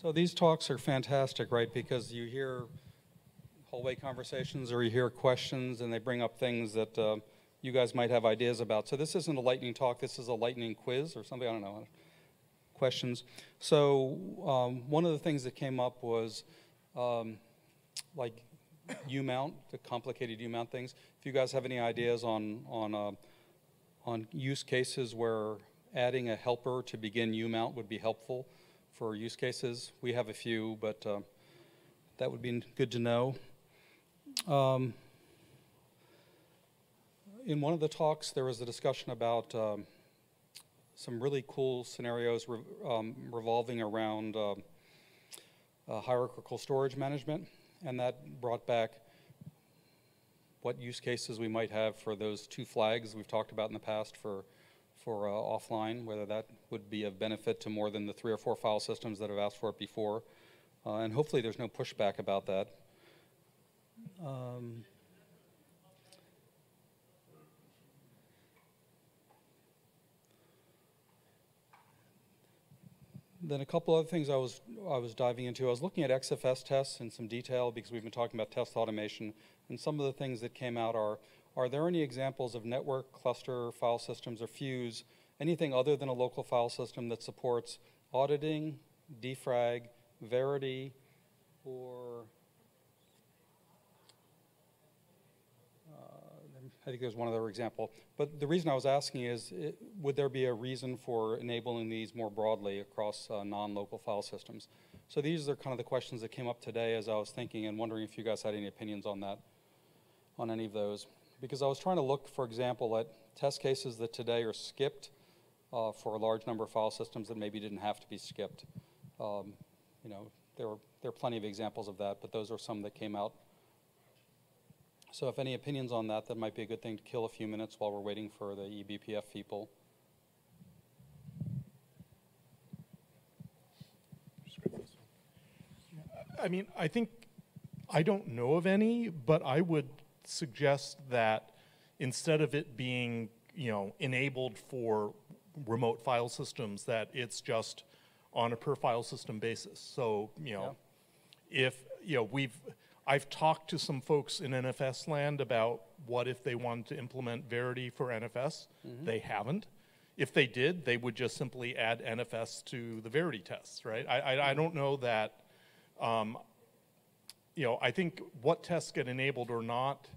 So these talks are fantastic, right? Because you hear hallway conversations or you hear questions and they bring up things that uh, you guys might have ideas about. So this isn't a lightning talk, this is a lightning quiz or something, I don't know. Questions. So um, one of the things that came up was um, like U-mount, the complicated U-mount things. If you guys have any ideas on, on, uh, on use cases where adding a helper to begin U-mount would be helpful for use cases, we have a few, but uh, that would be good to know. Um, in one of the talks, there was a discussion about um, some really cool scenarios re um, revolving around uh, uh, hierarchical storage management, and that brought back what use cases we might have for those two flags we've talked about in the past for, for uh, offline, whether that would be of benefit to more than the three or four file systems that have asked for it before. Uh, and hopefully there's no pushback about that. Um, then a couple other things I was I was diving into. I was looking at XFS tests in some detail because we've been talking about test automation, and some of the things that came out are: Are there any examples of network cluster file systems or Fuse, anything other than a local file system that supports auditing, defrag, Verity, or I think there's one other example. But the reason I was asking is, it, would there be a reason for enabling these more broadly across uh, non-local file systems? So these are kind of the questions that came up today as I was thinking and wondering if you guys had any opinions on that, on any of those. Because I was trying to look, for example, at test cases that today are skipped uh, for a large number of file systems that maybe didn't have to be skipped. Um, you know, there, there are plenty of examples of that, but those are some that came out so if any opinions on that, that might be a good thing to kill a few minutes while we're waiting for the eBPF people. I mean, I think, I don't know of any, but I would suggest that instead of it being, you know, enabled for remote file systems, that it's just on a per file system basis. So, you know, yeah. if, you know, we've, I've talked to some folks in NFS land about what if they wanted to implement Verity for NFS. Mm-hmm. They haven't. If they did, they would just simply add NFS to the Verity tests, right? I, I, I don't know that, um, you know, I think what tests get enabled or not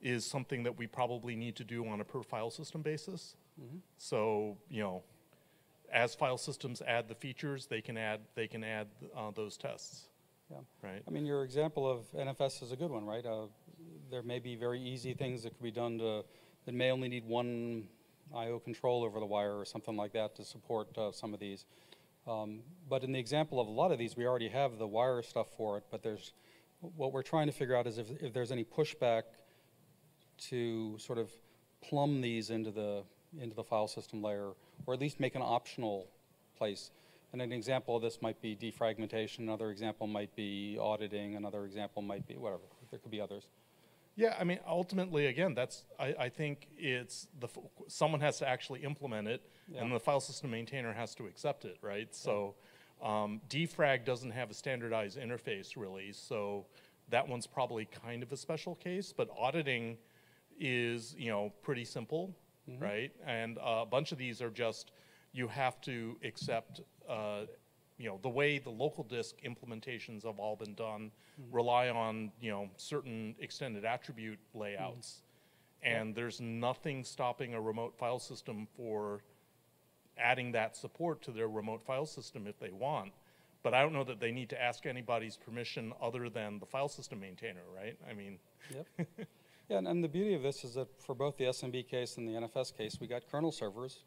is something that we probably need to do on a per file system basis. Mm-hmm. So, you know, as file systems add the features, they can add, they can add uh, those tests. Yeah. Right. I mean, your example of NFS is a good one, right? Uh, there may be very easy things that could be done to, that may only need one I.O. control over the wire or something like that to support uh, some of these. Um, but in the example of a lot of these, we already have the wire stuff for it, but there's, what we're trying to figure out is if, if there's any pushback to sort of plumb these into the, into the file system layer, or at least make an optional place. And an example of this might be defragmentation, another example might be auditing, another example might be whatever. There could be others. Yeah, I mean, ultimately, again, that's I, I think it's the someone has to actually implement it, yeah. and the file system maintainer has to accept it, right? So, um, defrag doesn't have a standardized interface really, so that one's probably kind of a special case. But auditing is you know pretty simple, mm -hmm. right? And uh, a bunch of these are just you have to accept uh, you know, the way the local disk implementations have all been done mm-hmm. rely on, you know, certain extended attribute layouts. Mm-hmm. And yeah. there's nothing stopping a remote file system for adding that support to their remote file system if they want. But I don't know that they need to ask anybody's permission other than the file system maintainer, right? I mean. Yep. yeah, and, and the beauty of this is that for both the SMB case and the NFS case, we got kernel servers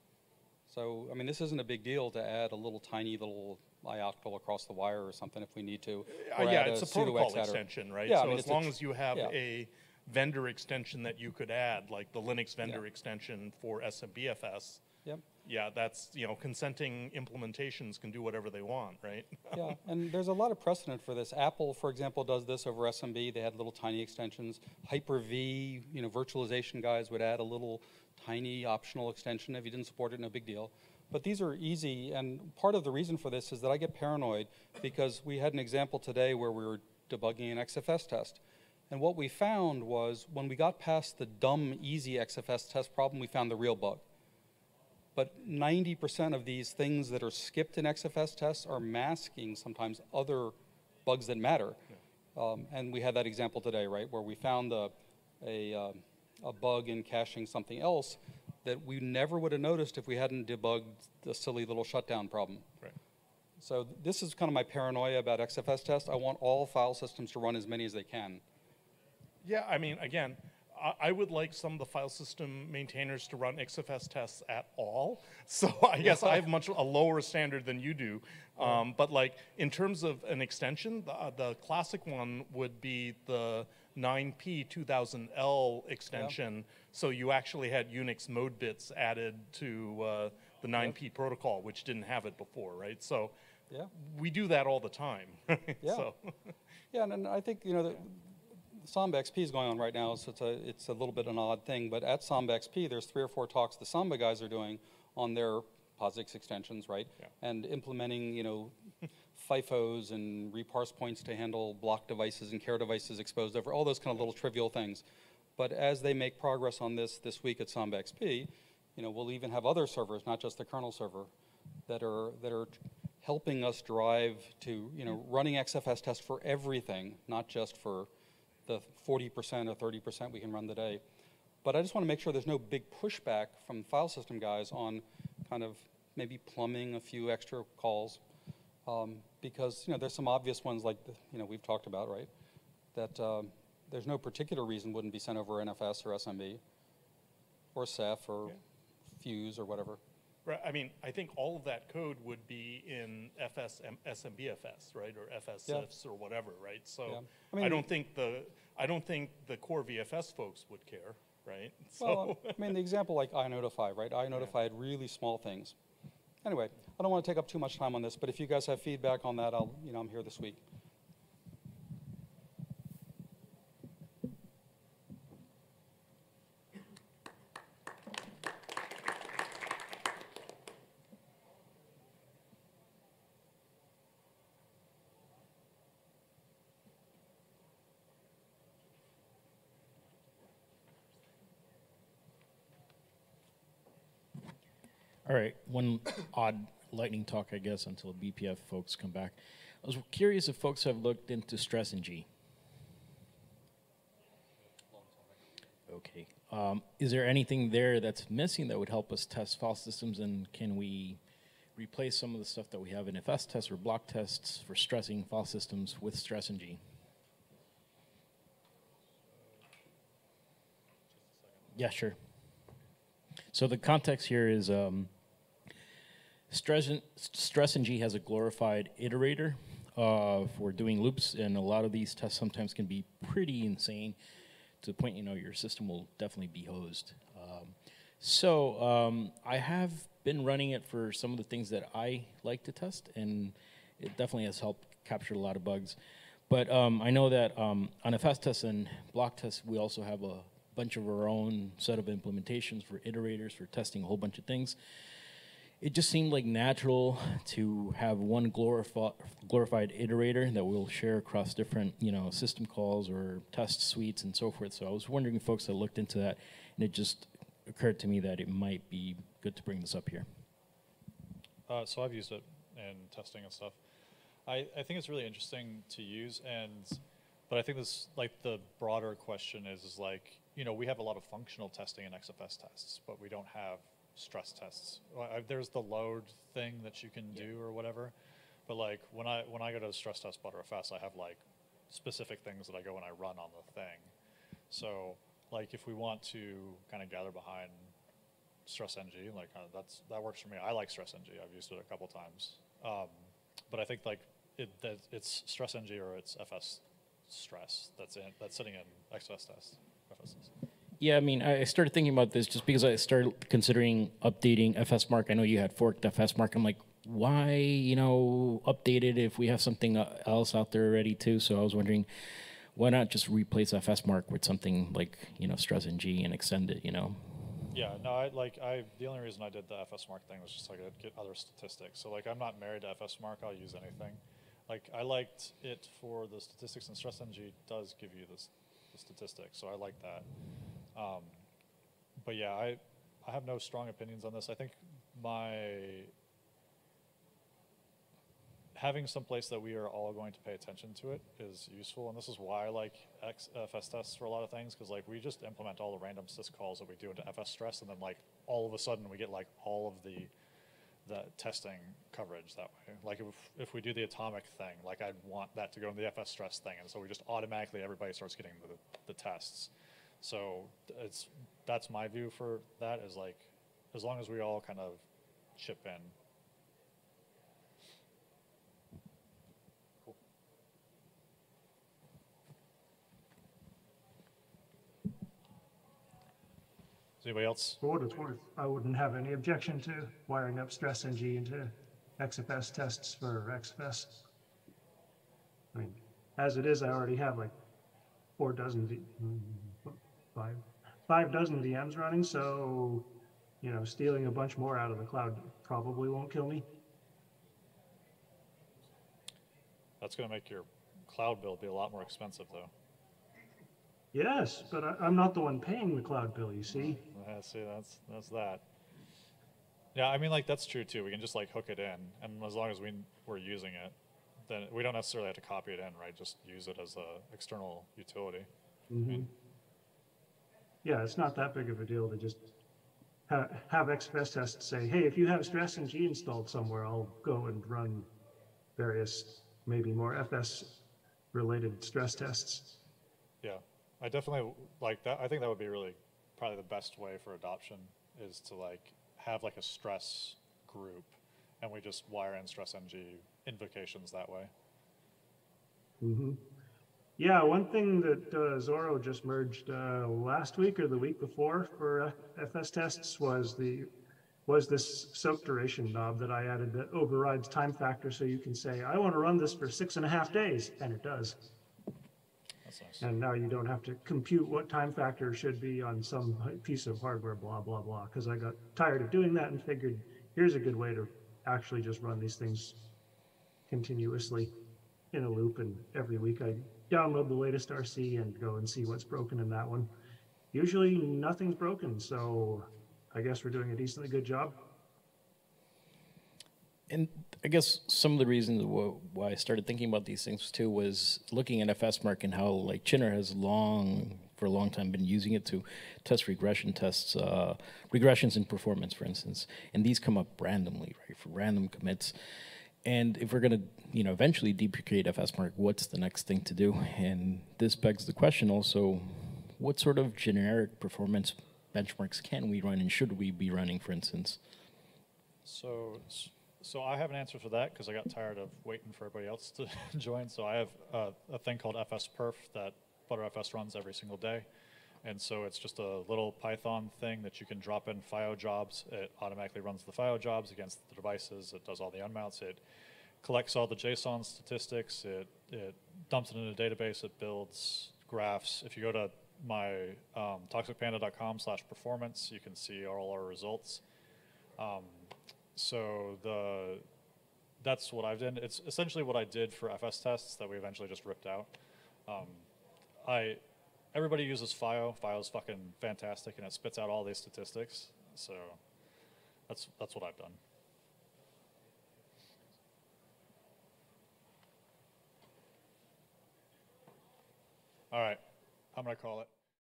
so, I mean, this isn't a big deal to add a little tiny little ioctl across the wire or something if we need to. Uh, yeah, it's a, a protocol extension, right? Yeah, so I mean, as long as you have yeah. a vendor extension that you could add, like the Linux vendor yeah. extension for SMBFS, yep. Yeah, that's, you know, consenting implementations can do whatever they want, right? yeah, and there's a lot of precedent for this. Apple, for example, does this over SMB. They had little tiny extensions. Hyper-V, you know, virtualization guys would add a little tiny optional extension. If you didn't support it, no big deal. But these are easy, and part of the reason for this is that I get paranoid because we had an example today where we were debugging an XFS test. And what we found was when we got past the dumb, easy XFS test problem, we found the real bug. But 90% of these things that are skipped in XFS tests are masking sometimes other bugs that matter. Um, and we had that example today, right, where we found a, a, um, a bug in caching something else that we never would have noticed if we hadn't debugged the silly little shutdown problem. Right. So th- this is kind of my paranoia about XFS tests. I want all file systems to run as many as they can. Yeah, I mean, again, I, would like some of the file system maintainers to run XFS tests at all. So I guess I have much a lower standard than you do. Um, but like in terms of an extension, the, uh, the classic one would be the 9p 2000L extension. So you actually had Unix mode bits added to uh, the 9p protocol, which didn't have it before, right? So Yeah. we do that all the time. right? Yeah. So, Yeah, and, and I think, you know, the, Samba XP is going on right now, so it's a, it's a little bit an odd thing, but at Samba XP, there's three or four talks the Samba guys are doing on their POSIX extensions, right? Yeah. And implementing, you know, FIFOs and reparse points to handle block devices and char devices exposed over, all those kind of little trivial things. But as they make progress on this this week at Samba XP, you know, we'll even have other servers, not just the kernel server, that are, that are helping us drive to, you know, running XFS tests for everything, not just for the 40% or 30% we can run today. But I just want to make sure there's no big pushback from file system guys on kind of maybe plumbing a few extra calls. Um, because, you know, there's some obvious ones like, you know, we've talked about, right? That um, there's no particular reason wouldn't be sent over NFS or SMB or Ceph or Yeah. Fuse or whatever. Right, I mean, I think all of that code would be in FS, SMBFS, right, or Yeah. FSFs or whatever, right? Yeah. So I mean- I don't think the, I don't think the core VFS folks would care, right? Well, So, I mean, the example like iNotify, right? iNotify had really small things. Anyway, I don't want to take up too much time on this, but if you guys have feedback on that, I'll, you know, I'm here this week. All right, one odd lightning talk, I guess, until BPF folks come back. I was curious if folks have looked into stress-ng. Okay. Um, is there anything there that's missing that would help us test file systems, and can we replace some of the stuff that we have in FS tests or block tests for stressing file systems with stress-ng? Yeah, sure. So the context here is um, stress, stress-ng has a glorified iterator uh, for doing loops, and a lot of these tests sometimes can be pretty insane to the point you know your system will definitely be hosed. Um, so um, I have been running it for some of the things that I like to test, and it definitely has helped capture a lot of bugs. But um, I know that um, on FS test and block test, we also have a bunch of our own set of implementations for iterators for testing a whole bunch of things. It just seemed like natural to have one glorifi- glorified iterator that we'll share across different, you know, system calls or test suites and so forth. So I was wondering if folks had looked into that, and it just occurred to me that it might be good to bring this up here. Uh, so I've used it in testing and stuff. I, I think it's really interesting to use, and but I think this like the broader question is is like you know we have a lot of functional testing in XFS tests, but we don't have stress tests. There's the load thing that you can do or whatever, but like when I when I go to stress test Btrfs, I have like specific things that I go and I run on the thing. So like if we want to kind of gather behind stress ng like uh, that's that works for me. I like stress ng i've used it a couple times. Um, but i think like it that it's stress ng or it's fs stress that's in that's sitting in xfs test FSs. Yeah, I mean, I started thinking about this just because I started considering updating FSMark. I know you had forked FSMark. I'm like, why, you know, update it if we have something uh, else out there already too? So I was wondering, why not just replace FSMark with something like, you know, stress-ng and extend it, you know? Yeah, no, I like I. The only reason I did the FS Mark thing was just like I'd get other statistics. So like I'm not married to FS Mark. I'll use anything. Like I liked it for the statistics, and Stress NG does give you this statistics, so I like that. Um, but yeah, I I have no strong opinions on this. I think my having some place that we are all going to pay attention to it is useful, and this is why I like FS tests for a lot of things because like we just implement all the random syscalls that we do into FS stress, and then like all of a sudden we get like all of the the testing coverage that way. Like if if we do the atomic thing, like I'd want that to go in the FS stress thing, and so we just automatically everybody starts getting the the tests. So it's that's my view for that is like as long as we all kind of chip in Is anybody else? For what it's worth, I wouldn't have any objection to wiring up Stress NG into XFS tests for XFS. I mean, as it is, I already have like four dozen, V- five, five dozen VMs running, so, you know, stealing a bunch more out of the cloud probably won't kill me. That's going to make your cloud bill be a lot more expensive, though. Yes, but I, I'm not the one paying the cloud bill, you see? Yeah, see, that's that's that. Yeah, I mean, like that's true too. We can just like hook it in, and as long as we we're using it, then we don't necessarily have to copy it in, right? Just use it as a external utility. Mhm. Yeah, it's not that big of a deal to just ha- have XFS test say, hey, if you have stress-ng installed somewhere, I'll go and run various, maybe more FS related stress tests. Yeah, I definitely like that. I think that would be really probably the best way for adoption is to like have like a stress group, and we just wire in stress ng invocations that way. hmm Yeah, one thing that uh, Zorro just merged uh, last week or the week before for uh, FS tests was the was this soak duration knob that I added that overrides time factor, so you can say I want to run this for six and a half days, and it does. Nice. And now you don't have to compute what time factor should be on some piece of hardware, blah, blah, blah. Because I got tired of doing that and figured, here's a good way to actually just run these things continuously in a loop. And every week I download the latest RC and go and see what's broken in that one. Usually nothing's broken, so I guess we're doing a decently good job. And I guess some of the reasons why I started thinking about these things too was looking at FSMark and how like Chinner has long, for a long time, been using it to test regression tests, uh, regressions in performance, for instance. And these come up randomly, right, for random commits. And if we're going to, you know, eventually deprecate FSMark, what's the next thing to do? And this begs the question also, what sort of generic performance benchmarks can we run and should we be running, for instance? So, so I have an answer for that because I got tired of waiting for everybody else to join. So I have uh, a thing called FSPerf that Btrfs runs every single day. And so it's just a little Python thing that you can drop in FIO jobs. It automatically runs the FIO jobs against the devices. It does all the unmounts. It collects all the JSON statistics. It, it dumps it in a database. It builds graphs. If you go to my um, toxicpanda.com slash performance, you can see all our results. Um, so the that's what I've done. It's essentially what I did for FS tests that we eventually just ripped out. Um, I everybody uses FIO. FIO is fucking fantastic, and it spits out all these statistics. So that's that's what I've done. All right, I'm gonna call it.